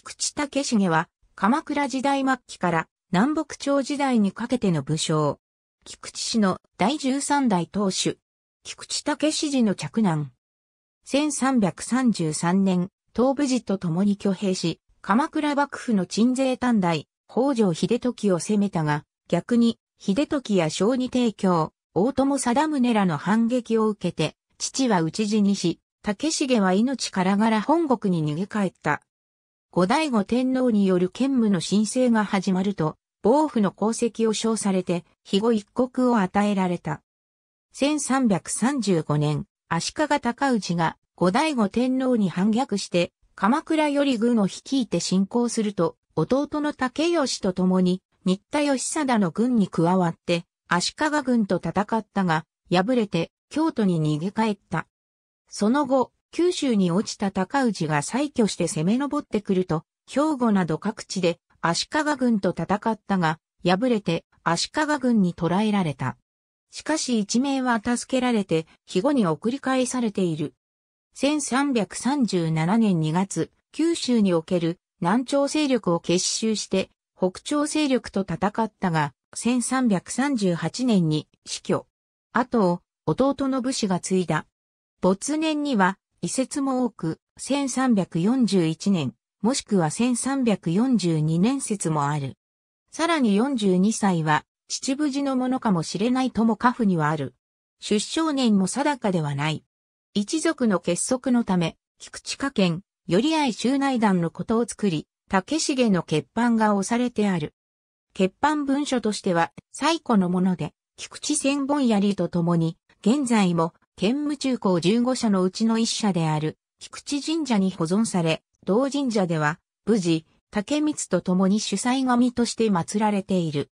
菊池武重は、鎌倉時代末期から南北朝時代にかけての武将。菊池氏の第13代当主。菊池武氏の着男。1333年、東武寺と共に挙兵し、鎌倉幕府の鎮西短大、北条秀時を攻めたが、逆に、秀時や小児提供、大友貞宗らの反撃を受けて、父は討ち死にし、竹重は命からがら本国に逃げ帰った。後醍醐天皇による兼務の申請が始まると、防府の功績を称されて、肥後一国を与えられた。1335年、足利尊氏が後醍醐天皇に反逆して、鎌倉より軍を率いて侵攻すると、弟の竹吉と共に、新田義貞の軍に加わって、足利軍と戦ったが、敗れて、京都に逃げ帰った。その後、九州に落ちた高氏が再挙して攻め上ってくると、兵庫など各地で足利軍と戦ったが、敗れて足利軍に捕らえられた。しかし一名は助けられて、肥後に送り返されている。1337年2月、九州における南朝勢力を結集して、北朝勢力と戦ったが、1338年に死去。後を弟の武士が継いだ。没年には遺説も多く、1341年、もしくは1342年説もある。さらに42歳は、秩父寺のものかもしれないとも家父にはある。出生年も定かではない。一族の結束のため、菊池家県、より合州内団のことを作り、竹重の欠板が押されてある。欠板文書としては、最古のもので、菊池千本槍とともに、現在も、兼務中高15社のうちの一社である、菊池神社に保存され、同神社では、武士、竹光と共に主催神として祀られている。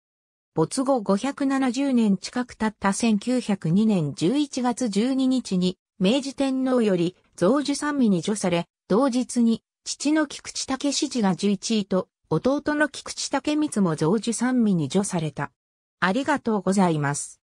没後570年近く経った1902年11月12日に、明治天皇より増寿三味に除され、同日に父の菊池武史寺が11位と、弟の菊池武光も増寿三味に除された。ありがとうございます。